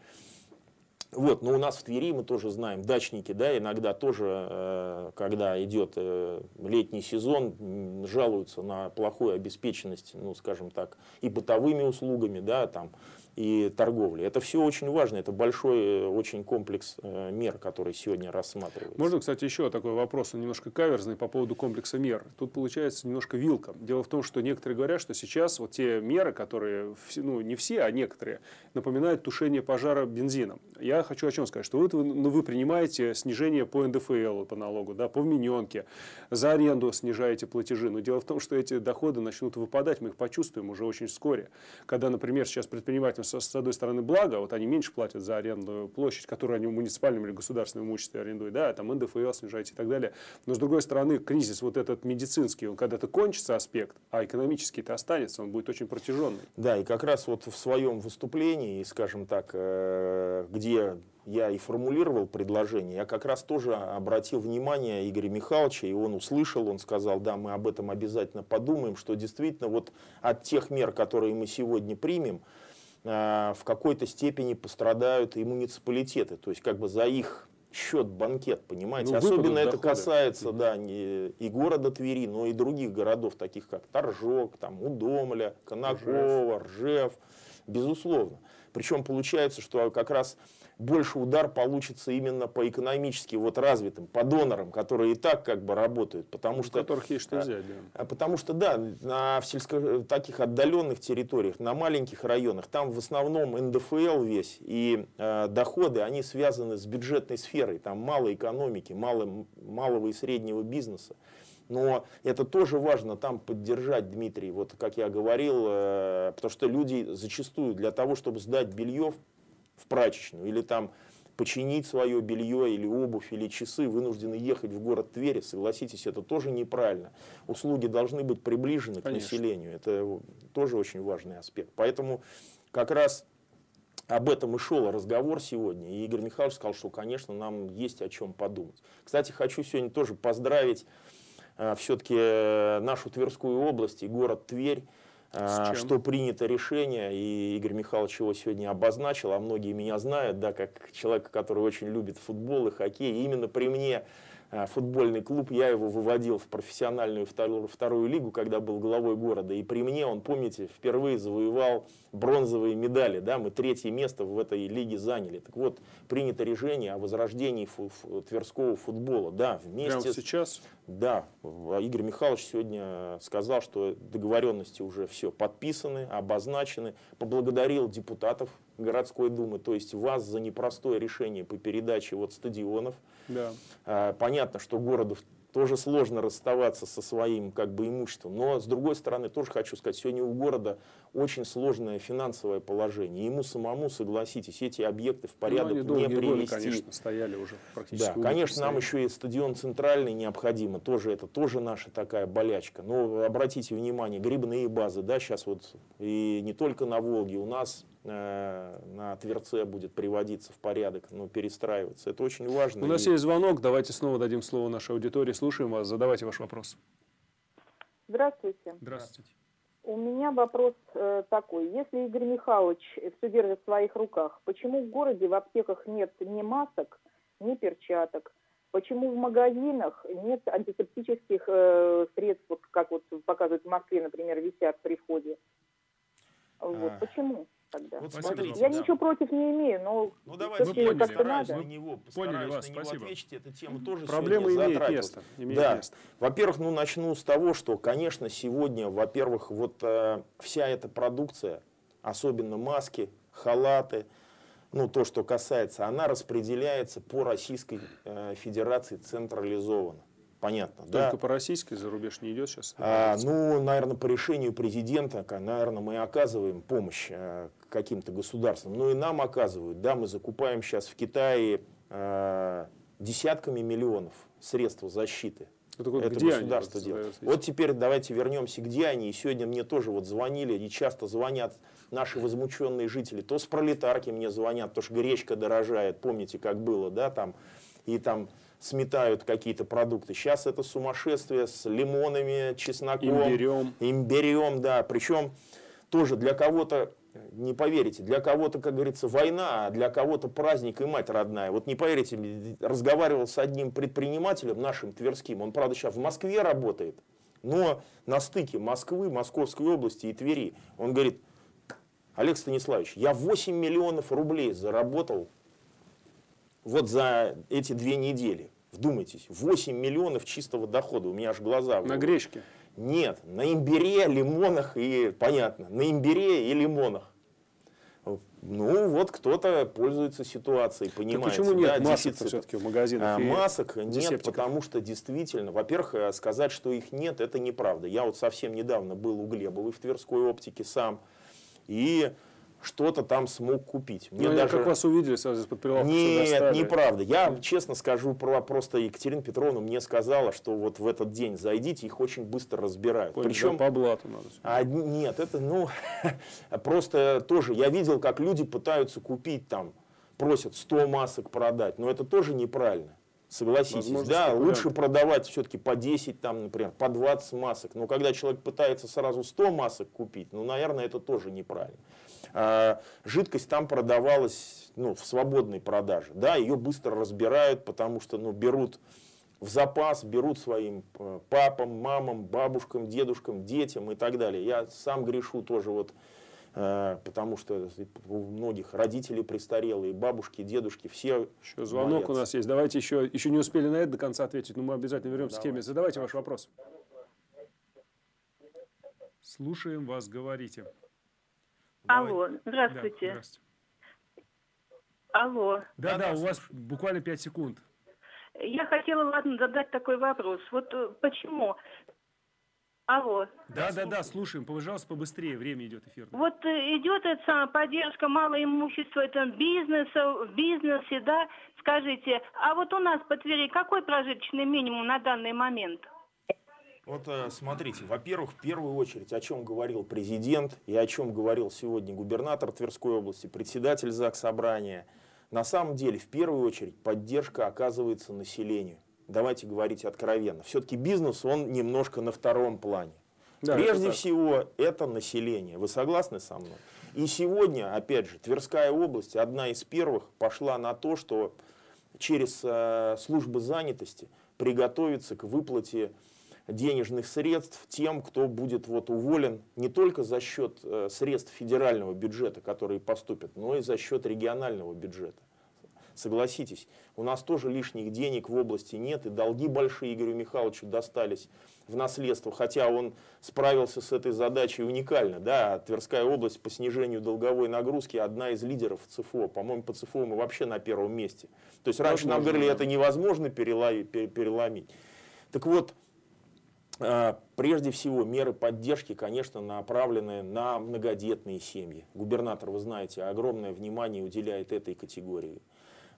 Вот, но у нас в Твери мы тоже знаем, дачники, да, иногда тоже, э, когда идет э, летний сезон, жалуются на плохую обеспеченность, ну, скажем так, и бытовыми услугами, да, там, и торговли. Это все очень важно, это большой э, очень комплекс э, мер, который сегодня рассматривается. Можно, кстати, еще такой вопрос, он немножко каверзный по поводу комплекса мер. Тут получается немножко вилка. Дело в том, что некоторые говорят, что сейчас вот те меры, которые, ну не все, а некоторые, напоминают тушение пожара бензином. Я хочу о чем сказать, что вы, ну, вы принимаете снижение по НДФЛ, по налогу, да, по вмененке, за аренду снижаете платежи. Но дело в том, что эти доходы начнут выпадать, мы их почувствуем уже очень вскоре. Когда, например, сейчас предприниматель с одной стороны, благо, вот они меньше платят за арендную площадь, которую они в муниципальном или государственном имуществе арендуют, да, там НДФЛ снижаете и так далее. Но, с другой стороны, кризис вот этот медицинский, он когда-то кончится аспект, а экономический-то останется, он будет очень протяженный. Да, и как раз вот в своем выступлении, скажем так, э, где я и формулировал предложение, я как раз тоже обратил внимание Игоря Михайловича, и он услышал, он сказал, да, мы об этом обязательно подумаем, что действительно вот от тех мер, которые мы сегодня примем, в какой-то степени пострадают и муниципалитеты. То есть как бы за их счет банкет, понимаете? Ну, Особенно это доходы. касается да, не, и города Твери, но и других городов, таких как Торжок, там, Удомля, Конаково, Ржев. Ржев. Безусловно. Причем получается, что как раз больше удар получится именно по экономически вот развитым, по донорам, которые и так как бы работают. Потому что, которых есть что а, взять, да. А, потому что, да, на в сельско, таких отдаленных территориях, на маленьких районах, там в основном НДФЛ весь и э, доходы, они связаны с бюджетной сферой. Там мало экономики, мало, малого и среднего бизнеса. Но это тоже важно там поддержать, Дмитрий, вот как я говорил, э, потому что люди зачастую для того, чтобы сдать белье в прачечную или там починить свое белье или обувь или часы, вынуждены ехать в город Твери, согласитесь, это тоже неправильно. Услуги должны быть приближены Конечно. к населению, это тоже очень важный аспект. Поэтому как раз об этом и шел разговор сегодня. И Игорь Михайлович сказал, что, конечно, нам есть о чем подумать. Кстати, хочу сегодня тоже поздравить э, все-таки э, нашу Тверскую область и город Тверь что принято решение, и Игорь Михайлович его сегодня обозначил, а многие меня знают, да, как человека, который очень любит футбол и хоккей. И именно при мне а, футбольный клуб, я его выводил в профессиональную вторую, вторую лигу, когда был главой города. И при мне он, помните, впервые завоевал бронзовые медали. Да? Мы третье место в этой лиге заняли. Так вот, принято решение о возрождении фу фу тверского футбола. Да, вместе Прямо сейчас? Да. Игорь Михайлович сегодня сказал, что договоренности уже все подписаны, обозначены. Поблагодарил депутатов городской думы, то есть вас за непростое решение по передаче вот стадионов. Да. А, понятно, что городу тоже сложно расставаться со своим как бы имуществом. Но с другой стороны, тоже хочу сказать, сегодня у города очень сложное финансовое положение. Ему самому, согласитесь, эти объекты в порядок ну, не привести. Годы, конечно, стояли уже практически. Да, конечно, нам еще и стадион центральный необходимо. Тоже это тоже наша такая болячка. Но обратите внимание, грибные базы, да, сейчас вот и не только на Волге, у нас Э, на Тверце будет приводиться в порядок, ну, перестраиваться. Это очень важно. У нас и... есть звонок, давайте снова дадим слово нашей аудитории. Слушаем вас, задавайте ваш вопрос. Здравствуйте. Здравствуйте. У меня вопрос э, такой. Если Игорь Михайлович все держит в своих руках, почему в городе в аптеках нет ни масок, ни перчаток? Почему в магазинах нет антисептических э, средств, вот как вот показывают в Москве, например, висят при входе? Вот. А... Почему? Тогда. Вот Спасибо, смотрите, Я да. ничего против не имею, но Ну давайте Вы всё-таки поняли, как-то постараюсь надо. на него, Поняли постараюсь вас, на него спасибо. ответить. Эта тема тоже Проблема имеет затрагивалась. место. Имеет Да. место. Во-первых, ну начну с того, что, конечно, сегодня, во-первых, вот э, вся эта продукция, особенно маски, халаты, ну то, что касается, она распределяется по Российской э, Федерации централизованно. Понятно, да? Только по российской за рубеж не идет сейчас. А, ну, наверное, по решению президента, наверное, мы оказываем помощь э, каким-то государствам. Ну и нам оказывают. Да, мы закупаем сейчас в Китае э, десятками миллионов средств защиты. Так вот Это где они государство вот делает. Вот теперь давайте вернемся, где они. И сегодня мне тоже вот звонили, и часто звонят наши возмущенные жители. То с пролетарки мне звонят, то что гречка дорожает. Помните, как было, да, там, и там сметают какие-то продукты. Сейчас это сумасшествие с лимонами, чесноком. Имбирем. Имбирем, да. Причем тоже для кого-то, не поверите, для кого-то, как говорится, война, а для кого-то праздник и мать родная. Вот не поверите, разговаривал с одним предпринимателем, нашим тверским, он, правда, сейчас в Москве работает, но на стыке Москвы, Московской области и Твери. Он говорит, Олег Станиславович, я 8 миллионов рублей заработал вот за эти две недели. Вдумайтесь, 8 миллионов чистого дохода, у меня аж глаза. На гречке. Нет, на имбире, лимонах и, понятно, на имбире и лимонах. Ну, вот кто-то пользуется ситуацией, Так понимаете. почему нет да, масок все-таки в магазинах? А, масок нет, антисептиков? потому что действительно, во-первых, э, сказать, что их нет, это неправда. Я вот совсем недавно был у Глебовой в Тверской оптике сам, и что-то там смог купить. Мне Ну, даже... как вас увидели, сразу из-под прилавка Нет, неправда. Я честно скажу, про, просто Екатерина Петровна мне сказала, что вот в этот день зайдите, их очень быстро разбирают. Поняли, Причем да, по блату надо. а, нет, это, ну, просто тоже, я видел, как люди пытаются купить там, просят 100 масок продать, но это тоже неправильно. Согласитесь, Возможно, да, спекулянты. лучше продавать все-таки по 10, там, например, по 20 масок. Но когда человек пытается сразу 100 масок купить, ну, наверное, это тоже неправильно. А, жидкость там продавалась ну, в свободной продаже. Да, ее быстро разбирают, потому что ну, берут в запас, берут своим э, папам, мамам, бабушкам, дедушкам, детям и так далее. Я сам грешу тоже вот э, потому что у многих родители престарелые, бабушки, дедушки, все Еще звонок боятся. у нас есть. Давайте еще, еще не успели на это до конца ответить, но мы обязательно вернемся к теме. Давайте. Задавайте ваш вопрос. Слушаем вас, говорите. Алло, Да, здравствуйте. здравствуйте. Алло. Да, да, Да-да, у вас буквально 5 секунд. Я хотела, ладно, задать такой вопрос. Вот э, почему? Алло. Да, да, да, слушаем. Пожалуйста, побыстрее, время идет эфирное. Вот э, идет эта самая поддержка малоимущества, это бизнеса, в бизнесе, да? Скажите, а вот у нас по Твери какой прожиточный минимум на данный момент? Вот э, смотрите, во-первых, в первую очередь, о чем говорил президент и о чем говорил сегодня губернатор Тверской области, председатель ЗАГС Собрания. На самом деле, в первую очередь, поддержка оказывается населению. Давайте говорить откровенно. Все-таки бизнес, он немножко на втором плане. Да, это Прежде так. всего, это население. Вы согласны со мной? И сегодня, опять же, Тверская область одна из первых пошла на то, что через э, службы занятости приготовиться к выплате денежных средств тем, кто будет вот уволен не только за счет э, средств федерального бюджета, которые поступят, но и за счет регионального бюджета. Согласитесь, у нас тоже лишних денег в области нет, и долги большие Игорю Михайловичу достались в наследство, хотя он справился с этой задачей уникально. Да, Тверская область по снижению долговой нагрузки одна из лидеров ЦФО. По-моему, по ЦФО мы вообще на первом месте. То есть раньше нам Возможно, говорили, да. это невозможно переломить. Так вот, а, Прежде всего, меры поддержки, конечно, направлены на многодетные семьи. Губернатор, вы знаете, огромное внимание уделяет этой категории.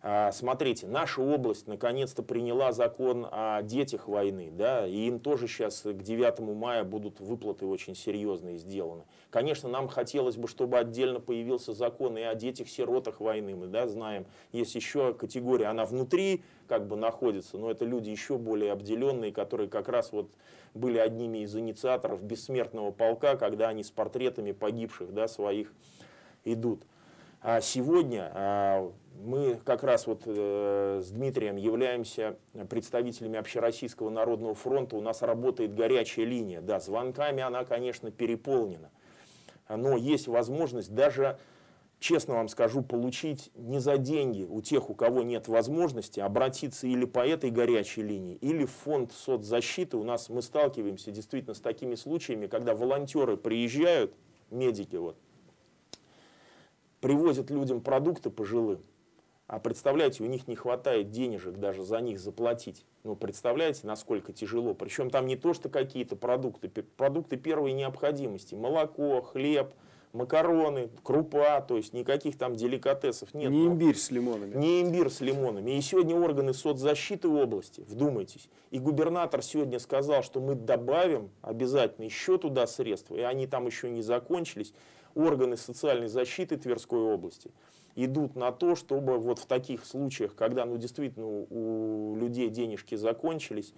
А, Смотрите, наша область наконец-то приняла закон о детях войны, да, и им тоже сейчас к 9 мая будут выплаты очень серьезные сделаны. Конечно, нам хотелось бы, чтобы отдельно появился закон и о детях-сиротах войны. Мы да, знаем, есть еще категория, она внутри как бы находится, но это люди еще более обделенные, которые как раз вот были одними из инициаторов бессмертного полка, когда они с портретами погибших да, своих идут. А сегодня а, мы как раз вот э, с Дмитрием являемся представителями Общероссийского народного фронта. У нас работает горячая линия. Да, звонками она, конечно, переполнена. Но есть возможность даже честно вам скажу, получить не за деньги у тех, у кого нет возможности, обратиться или по этой горячей линии, или в фонд соцзащиты. У нас мы сталкиваемся действительно с такими случаями, когда волонтеры приезжают, медики вот, привозят людям продукты пожилым, а представляете, у них не хватает денежек даже за них заплатить. Ну, представляете, насколько тяжело. Причем там не то, что какие-то продукты, продукты первой необходимости. Молоко, хлеб, макароны, крупа, то есть никаких там деликатесов нет. Не имбирь с лимонами. Не имбирь с лимонами. И сегодня органы соцзащиты области, вдумайтесь, и губернатор сегодня сказал, что мы добавим обязательно еще туда средства, и они там еще не закончились, органы социальной защиты Тверской области идут на то, чтобы вот в таких случаях, когда ну, действительно у людей денежки закончились,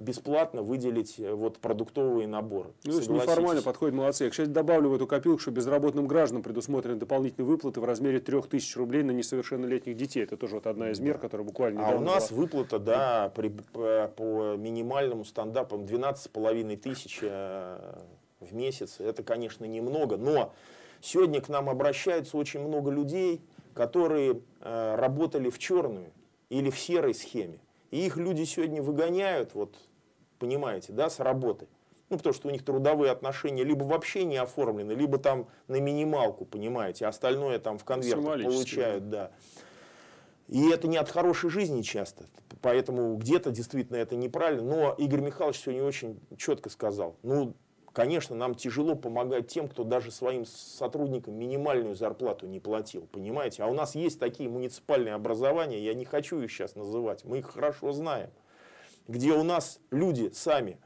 бесплатно выделить э, вот продуктовые наборы. Ну, то неформально подходит, молодцы. Я, кстати, добавлю в эту копилку, что безработным гражданам предусмотрены дополнительные выплаты в размере 3000 рублей на несовершеннолетних детей. Это тоже вот одна из мер, которая буквально А у нас была. выплата, да, при, по, по минимальному стандарту 12,5 тысяч э, в месяц. Это, конечно, немного, но сегодня к нам обращаются очень много людей, которые э, работали в черную или в серой схеме. И их люди сегодня выгоняют, вот понимаете, да, с работы. Ну, потому что у них трудовые отношения либо вообще не оформлены, либо там на минималку, понимаете, остальное там в конвертах получают, да. И это не от хорошей жизни часто. Поэтому где-то действительно это неправильно. Но Игорь Михайлович сегодня очень четко сказал. Ну, конечно, нам тяжело помогать тем, кто даже своим сотрудникам минимальную зарплату не платил. Понимаете? А у нас есть такие муниципальные образования, я не хочу их сейчас называть, мы их хорошо знаем где у нас люди сами,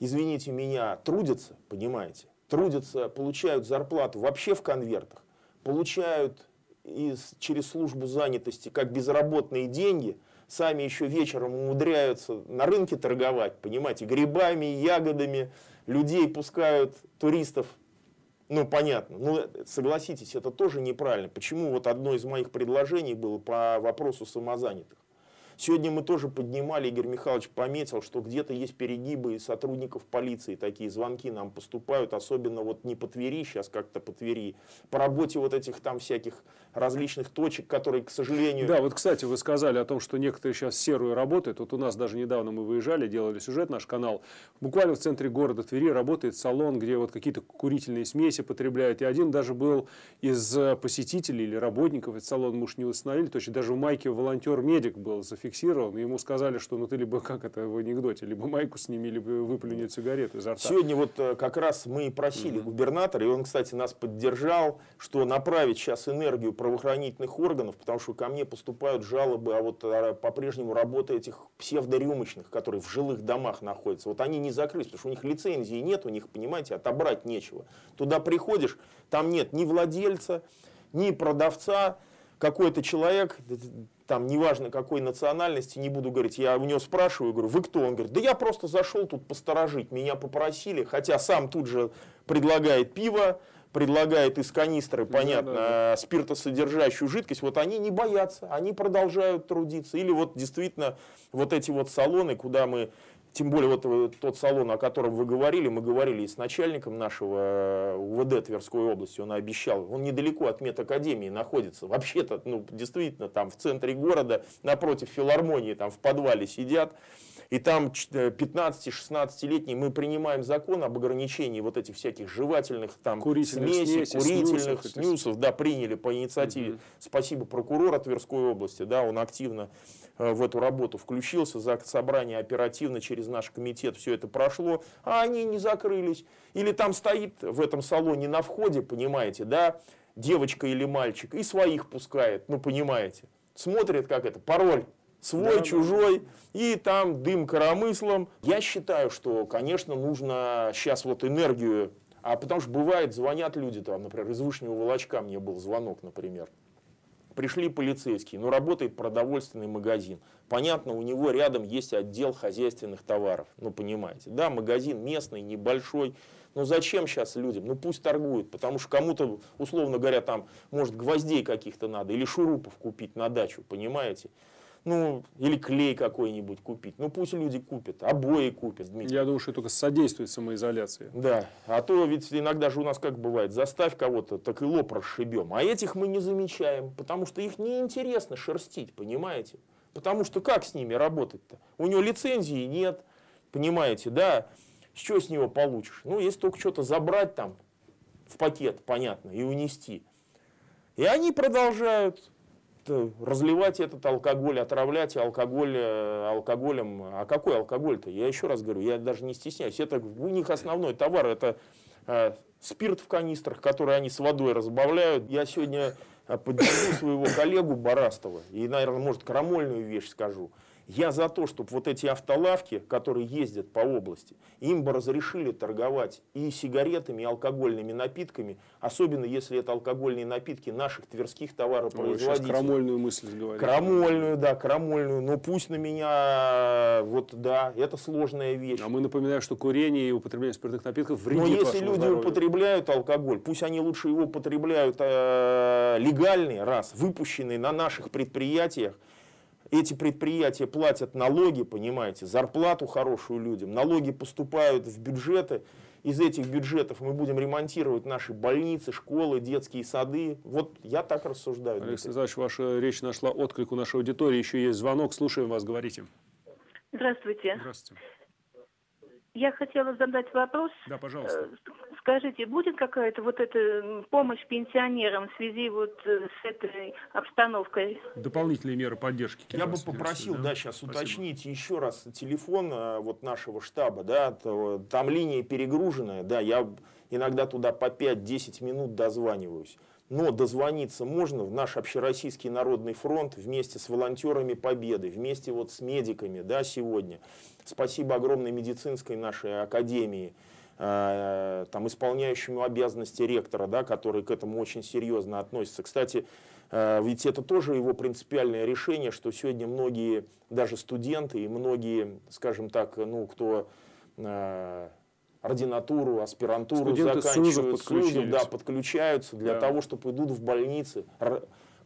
извините меня, трудятся, понимаете, трудятся, получают зарплату вообще в конвертах, получают из, через службу занятости как безработные деньги, сами еще вечером умудряются на рынке торговать, понимаете, грибами, ягодами, людей пускают, туристов, ну, понятно. Ну, согласитесь, это тоже неправильно. Почему вот одно из моих предложений было по вопросу самозанятых? Сегодня мы тоже поднимали, Игорь Михайлович пометил, что где-то есть перегибы сотрудников полиции, такие звонки нам поступают, особенно вот не по Твери, сейчас как-то по Твери, по работе вот этих там всяких различных точек, которые, к сожалению... Да, вот, кстати, вы сказали о том, что некоторые сейчас серую работают. Вот у нас даже недавно мы выезжали, делали сюжет, наш канал. Буквально в центре города Твери работает салон, где вот какие-то курительные смеси потребляют. И один даже был из посетителей или работников этот салон, муж не установили, точно даже в майке волонтер-медик был зафиксирован зафиксирован, ему сказали, что ну ты либо, как это в анекдоте, либо майку сними, либо выплюнет сигарету изо рта. Сегодня вот э, как раз мы и просили угу. губернатора, и он, кстати, нас поддержал, что направить сейчас энергию правоохранительных органов, потому что ко мне поступают жалобы, а вот э, по-прежнему работа этих псевдорюмочных, которые в жилых домах находятся, вот они не закрылись, потому что у них лицензии нет, у них, понимаете, отобрать нечего. Туда приходишь, там нет ни владельца, ни продавца, какой-то человек, там, неважно какой национальности, не буду говорить, я у него спрашиваю, говорю, вы кто? Он говорит, да я просто зашел тут посторожить, меня попросили, хотя сам тут же предлагает пиво, предлагает из канистры, понятно, да, да, да. спиртосодержащую жидкость, вот они не боятся, они продолжают трудиться. Или вот действительно вот эти вот салоны, куда мы тем более вот тот салон, о котором вы говорили, мы говорили и с начальником нашего э, УВД Тверской области, он обещал, он недалеко от медакадемии находится, вообще-то, ну, действительно, там в центре города, напротив филармонии, там в подвале сидят, и там 15-16-летние мы принимаем закон об ограничении вот этих всяких жевательных там курительных смесей, смеси, курительных снюсов, снюсов, да, приняли по инициативе. Угу. Спасибо прокурора Тверской области, да, он активно э, в эту работу включился, за собрание оперативно через наш комитет все это прошло, а они не закрылись. Или там стоит в этом салоне на входе, понимаете, да, девочка или мальчик, и своих пускает, ну понимаете. Смотрит, как это, пароль свой, да, чужой, да. и там дым коромыслом. Я считаю, что, конечно, нужно сейчас вот энергию, а потому что бывает, звонят люди, там, например, из Вышнего Волочка мне был звонок, например. Пришли полицейские, но работает продовольственный магазин. Понятно, у него рядом есть отдел хозяйственных товаров. Ну, понимаете, да, магазин местный, небольшой. Но зачем сейчас людям? Ну, пусть торгуют, потому что кому-то, условно говоря, там, может, гвоздей каких-то надо или шурупов купить на дачу, понимаете? Ну, или клей какой-нибудь купить. Ну, пусть люди купят, обои купят, Дмитрий. Я думаю, что только содействует самоизоляции. Да, а то ведь иногда же у нас как бывает, заставь кого-то, так и лоб расшибем. А этих мы не замечаем, потому что их неинтересно шерстить, понимаете? Потому что как с ними работать-то? У него лицензии нет, понимаете, да? Что с него получишь? Ну, если только что-то забрать там в пакет, понятно, и унести. И они продолжают разливать этот алкоголь, отравлять алкоголь э, алкоголем. А какой алкоголь-то? Я еще раз говорю, я даже не стесняюсь. Это у них основной товар, это э, спирт в канистрах, который они с водой разбавляют. Я сегодня э, поддержу своего коллегу Барастова и, наверное, может, крамольную вещь скажу. Я за то, чтобы вот эти автолавки, которые ездят по области, им бы разрешили торговать и сигаретами, и алкогольными напитками, особенно если это алкогольные напитки наших тверских товаропроизводителей. Вы крамольную мысль говорите. Крамольную, да, крамольную. Но пусть на меня, вот да, это сложная вещь. А мы напоминаем, что курение и употребление спиртных напитков вредит Но если люди здоровью. употребляют алкоголь, пусть они лучше его употребляют э, легальный, раз, выпущенный на наших предприятиях, эти предприятия платят налоги, понимаете, зарплату хорошую людям, налоги поступают в бюджеты, из этих бюджетов мы будем ремонтировать наши больницы, школы, детские сады. Вот я так рассуждаю. Алексей Александрович, ваша речь нашла отклик у нашей аудитории. Еще есть звонок. Слушаем вас, говорите. Здравствуйте. Здравствуйте. Я хотела задать вопрос. Да, пожалуйста. Э, скажите, будет какая-то вот эта помощь пенсионерам в связи вот э, с этой обстановкой? Дополнительные меры поддержки. Я бы попросил, да, да сейчас Спасибо. уточнить еще раз телефон э, вот нашего штаба, да, то, там линия перегруженная, да, я иногда туда по 5-10 минут дозваниваюсь. Но дозвониться можно в наш Общероссийский народный фронт вместе с волонтерами Победы, вместе вот с медиками да, сегодня. Спасибо огромной медицинской нашей академии, э, там, исполняющему обязанности ректора, да, который к этому очень серьезно относится. Кстати, э, ведь это тоже его принципиальное решение, что сегодня многие, даже студенты и многие, скажем так, ну, кто э, ординатуру, аспирантуру Студенты заканчивают, СУЗов да, подключаются для да. того, чтобы идут в больницы,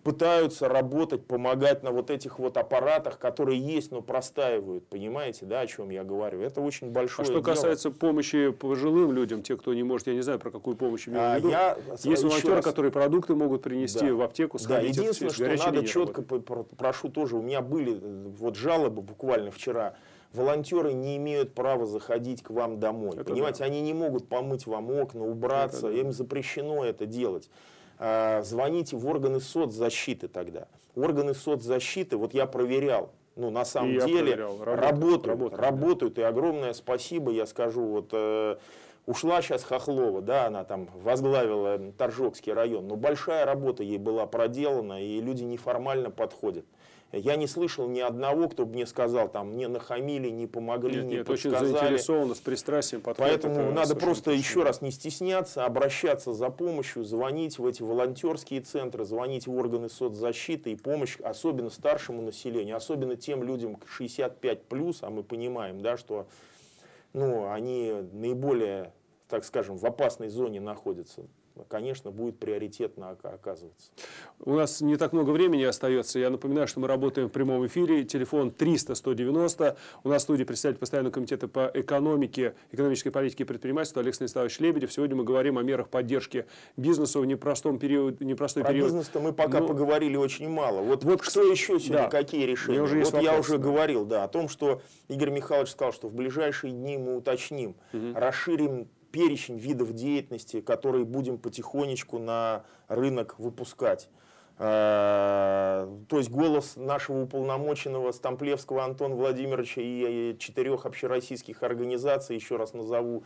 пытаются работать, помогать на вот этих вот аппаратах, которые есть, но простаивают. Понимаете, да, о чем я говорю? Это очень большое А что дело. касается помощи пожилым людям, те, кто не может, я не знаю, про какую помощь имею а, в виду. Я, есть волонтеры, раз... которые продукты могут принести да. в аптеку, сходить. Да, единственное, что надо четко, работать. прошу тоже, у меня были вот жалобы буквально вчера, волонтеры не имеют права заходить к вам домой. Это Понимаете, да. они не могут помыть вам окна, убраться, это да. им запрещено это делать. А, звоните в органы соцзащиты тогда. Органы соцзащиты, вот я проверял, ну, на самом и деле работают, работают, работают, работают и огромное спасибо, я скажу, вот э, ушла сейчас Хохлова, да, она там возглавила Торжокский район, но большая работа ей была проделана, и люди неформально подходят. Я не слышал ни одного, кто бы мне сказал, там, не нахамили, не помогли, нет, не нет, подсказали. очень заинтересованы, с пристрастием. Поэтому надо просто еще раз не стесняться, обращаться за помощью, звонить в эти волонтерские центры, звонить в органы соцзащиты и помощь, особенно старшему населению, особенно тем людям 65+, а мы понимаем, да, что ну, они наиболее, так скажем, в опасной зоне находятся конечно, будет приоритетно оказываться. У нас не так много времени остается. Я напоминаю, что мы работаем в прямом эфире. Телефон 300-190. У нас в студии представитель Постоянного комитета по экономике, экономической политике и предпринимательству Олег Станиславович Лебедев. Сегодня мы говорим о мерах поддержки бизнеса в непростом период, непростой Про период. бизнес-то мы пока ну, поговорили очень мало. Вот, вот что еще сегодня, да. какие решения? Уже вот я уже да. говорил да, о том, что Игорь Михайлович сказал, что в ближайшие дни мы уточним, угу. расширим перечень видов деятельности, которые будем потихонечку на рынок выпускать. Э, то есть голос нашего уполномоченного Стамплевского Антона Владимировича и четырех общероссийских организаций, еще раз назову,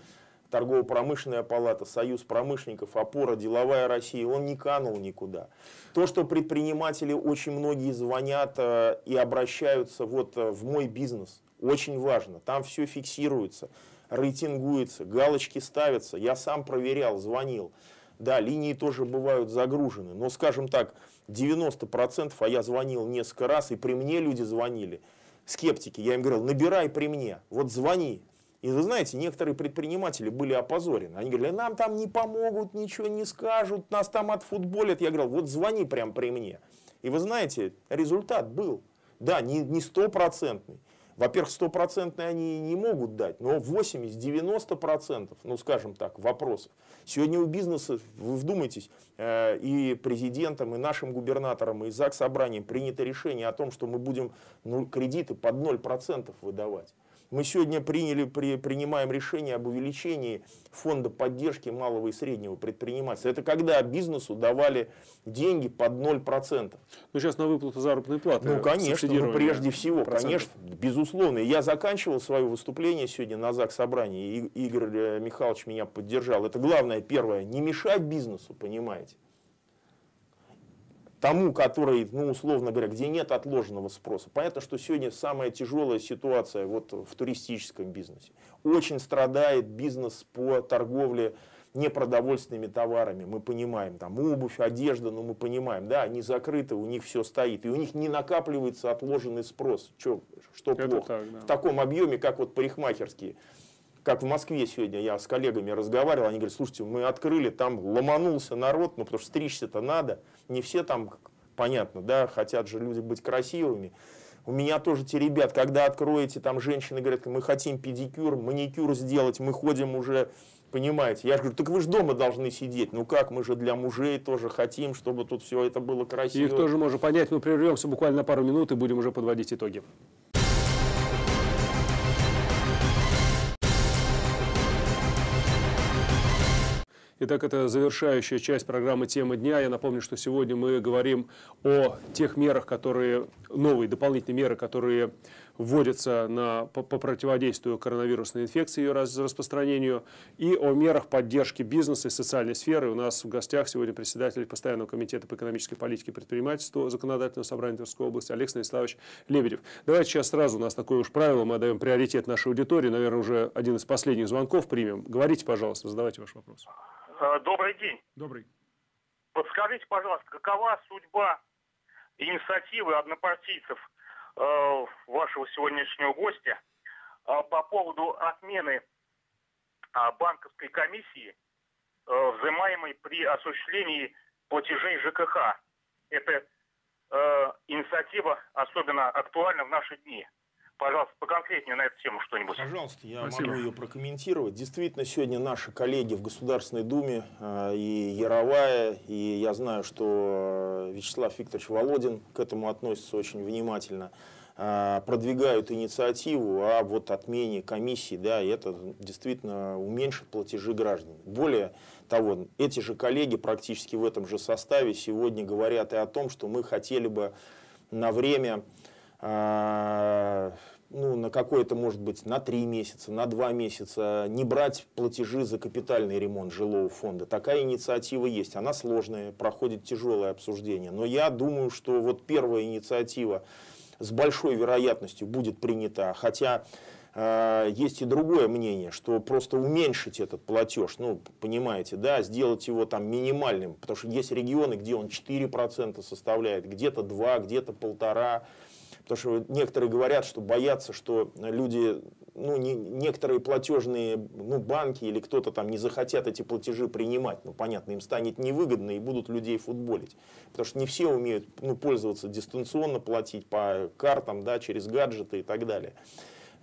Торгово-промышленная палата, Союз промышленников, Опора, Деловая Россия, он не канул никуда. То, что предприниматели очень многие звонят э, и обращаются вот э, в мой бизнес, очень важно. Там все фиксируется рейтингуется, галочки ставятся. Я сам проверял, звонил. Да, линии тоже бывают загружены, но, скажем так, 90%, а я звонил несколько раз, и при мне люди звонили, скептики, я им говорил, набирай при мне, вот звони. И вы знаете, некоторые предприниматели были опозорены. Они говорили, нам там не помогут, ничего не скажут, нас там отфутболят. Я говорил, вот звони прямо при мне. И вы знаете, результат был. Да, не, стопроцентный. Во-первых, стопроцентные они не могут дать, но 80-90%, ну скажем так, вопросов. Сегодня у бизнеса, вы вдумайтесь, э, и президентом, и нашим губернатором, и ЗАГС собранием принято решение о том, что мы будем ну, кредиты под 0% выдавать. Мы сегодня приняли, при, принимаем решение об увеличении фонда поддержки малого и среднего предпринимательства. Это когда бизнесу давали деньги под 0%. Ну, сейчас на выплату заработной платы. Ну, конечно, ну, прежде всего, процентов. конечно, безусловно. Я заканчивал свое выступление сегодня на ЗАГС собрании, и Игорь э, Михайлович меня поддержал. Это главное, первое, не мешать бизнесу, понимаете тому, который, ну, условно говоря, где нет отложенного спроса. Понятно, что сегодня самая тяжелая ситуация вот в туристическом бизнесе. Очень страдает бизнес по торговле непродовольственными товарами, мы понимаем, там обувь, одежда, ну мы понимаем, да, они закрыты, у них все стоит, и у них не накапливается отложенный спрос, что, что Это плохо. Так, да. В таком объеме, как вот парикмахерские как в Москве сегодня я с коллегами разговаривал, они говорят, слушайте, мы открыли, там ломанулся народ, ну потому что стричься-то надо, не все там, понятно, да, хотят же люди быть красивыми. У меня тоже те ребят, когда откроете, там женщины говорят, мы хотим педикюр, маникюр сделать, мы ходим уже, понимаете. Я говорю, так вы же дома должны сидеть. Ну как, мы же для мужей тоже хотим, чтобы тут все это было красиво. Их тоже можно понять. Мы прервемся буквально пару минут и будем уже подводить итоги. Итак, это завершающая часть программы «Тема дня». Я напомню, что сегодня мы говорим о тех мерах, которые, новые дополнительные меры, которые вводятся на, по, по противодействию коронавирусной инфекции и ее раз, распространению, и о мерах поддержки бизнеса и социальной сферы. У нас в гостях сегодня председатель Постоянного комитета по экономической политике и предпринимательству Законодательного собрания Тверской области Олег Станиславович Лебедев. Давайте сейчас сразу, у нас такое уж правило, мы отдаем приоритет нашей аудитории, наверное, уже один из последних звонков примем. Говорите, пожалуйста, задавайте ваш вопрос. Э, добрый день. Добрый. Подскажите, пожалуйста, какова судьба инициативы однопартийцев вашего сегодняшнего гостя э, по поводу отмены банковской комиссии, взимаемой при осуществлении платежей ЖКХ? Это инициатива особенно актуальна в наши дни. Пожалуйста, поконкретнее на эту тему что-нибудь. Пожалуйста, я Спасибо. могу ее прокомментировать. Действительно, сегодня наши коллеги в Государственной Думе, э, и Яровая, и я знаю, что Вячеслав Викторович Володин к этому относится очень внимательно, э, продвигают инициативу о вот отмене комиссии, да, и это действительно уменьшит платежи граждан. Более того, эти же коллеги практически в этом же составе сегодня говорят и о том, что мы хотели бы на время ну, на какое-то, может быть, на три месяца, на два месяца, не брать платежи за капитальный ремонт жилого фонда. Такая инициатива есть. Она сложная, проходит тяжелое обсуждение. Но я думаю, что вот первая инициатива с большой вероятностью будет принята. Хотя э, есть и другое мнение, что просто уменьшить этот платеж, ну, понимаете, да, сделать его там минимальным. Потому что есть регионы, где он 4% составляет, где-то 2, где-то полтора. Потому что некоторые говорят, что боятся, что люди, ну, не, некоторые платежные ну, банки или кто-то там не захотят эти платежи принимать. Ну, понятно, им станет невыгодно и будут людей футболить. Потому что не все умеют ну, пользоваться дистанционно, платить по картам, да, через гаджеты и так далее.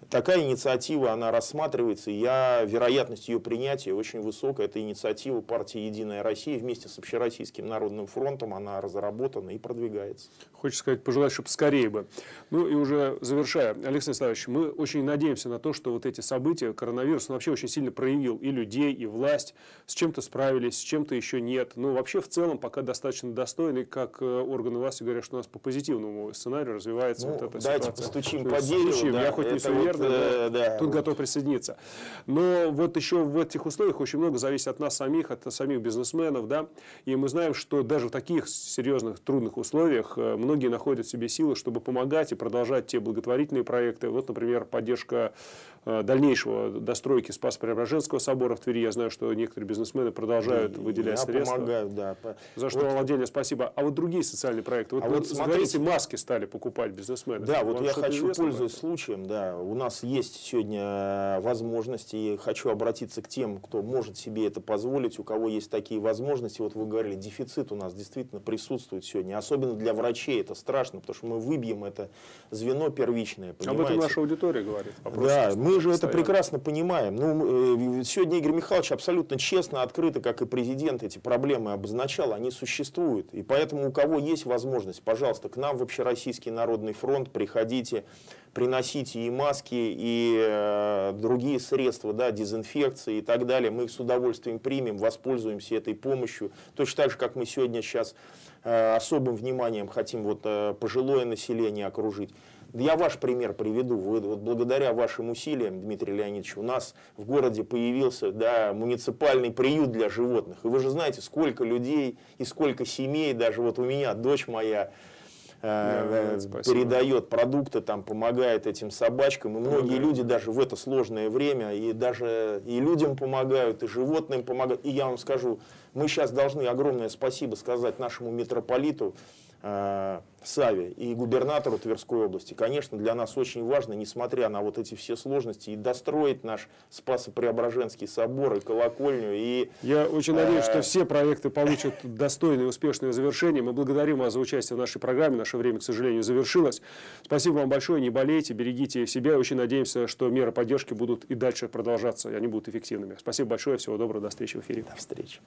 Такая инициатива, она рассматривается, и я, вероятность ее принятия очень высокая. Это инициатива партии «Единая Россия» вместе с Общероссийским народным фронтом, она разработана и продвигается. Хочется сказать, пожелать, чтобы скорее бы. Ну и уже завершая, Алексей Станиславович, мы очень надеемся на то, что вот эти события, коронавирус, он вообще очень сильно проявил и людей, и власть, с чем-то справились, с чем-то еще нет. Но вообще в целом пока достаточно достойный, как э, органы власти говорят, что у нас по позитивному сценарию развивается ну, вот эта давайте ситуация. постучим по дереву. Да, я хоть не суеверный, вот, э, да, тут вот. готов присоединиться. Но вот еще в этих условиях очень много зависит от нас самих, от самих бизнесменов, да, и мы знаем, что даже в таких серьезных, трудных условиях э, многие находят в себе силы, чтобы помогать и продолжать те благотворительные проекты. Вот, например, поддержка дальнейшего достройки Спас-Преображенского собора в Твери. Я знаю, что некоторые бизнесмены продолжают и, выделять я средства. помогаю, да. За что вот. вам отдельное спасибо. А вот другие социальные проекты. Вот, а вот смотрите, маски стали покупать бизнесмены. Да, вот Вам я хочу, пользуясь случаем, да, у нас есть сегодня возможности, и хочу обратиться к тем, кто может себе это позволить, у кого есть такие возможности. Вот вы говорили, дефицит у нас действительно присутствует сегодня, особенно для врачей это страшно, потому что мы выбьем это звено первичное, понимаете? Об этом наша аудитория говорит. Да, мы же постоянно. это прекрасно понимаем. Ну, сегодня Игорь Михайлович абсолютно честно, открыто, как и президент, эти проблемы обозначал, они существуют. И поэтому у кого есть возможность, пожалуйста, к нам в Общероссийский народный фронт приходите, приносите и маски, и э, другие средства, да, дезинфекции и так далее. Мы их с удовольствием примем, воспользуемся этой помощью. Точно так же, как мы сегодня сейчас э, особым вниманием хотим вот, э, пожилое население окружить. Я ваш пример приведу. Вы, вот благодаря вашим усилиям, Дмитрий Леонидович, у нас в городе появился да, муниципальный приют для животных. И вы же знаете, сколько людей и сколько семей, даже вот у меня дочь моя, э, да, передает продукты, там, помогает этим собачкам. И многие да. люди даже в это сложное время и даже и людям помогают, и животным помогают. И я вам скажу, мы сейчас должны огромное спасибо сказать нашему митрополиту э, Саве и губернатору Тверской области, конечно, для нас очень важно, несмотря на вот эти все сложности, и достроить наш Спасо-Преображенский собор и колокольню. И, Я очень надеюсь, что э, все проекты получат достойное и успешное завершение. Мы благодарим вас за участие в нашей программе. Наше время, к сожалению, завершилось. Спасибо вам большое. Не болейте, берегите себя. Очень надеемся, что меры поддержки будут и дальше продолжаться, и они будут эффективными. Спасибо большое. Всего доброго. До встречи в эфире. До встречи.